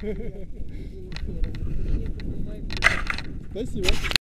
Спасибо.